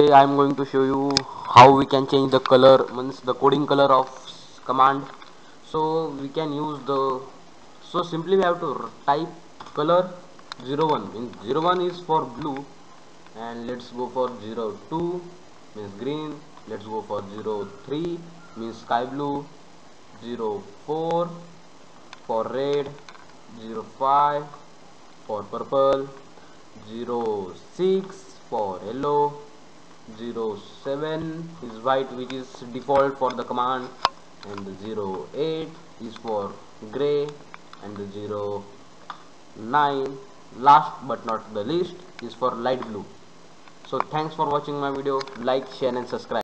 today I am going to show you how we can change the color means the coding color of command. So we can use the so simply we have to type color 01 means 01 is for blue and let's go for 02 means green let's go for 03 means sky blue 04 for red 05 for purple 06 for yellow 07 is white which is default for the command and the 08 is for gray and the 09 last but not the least is for light blue. So thanks for watching my video. Like share and subscribe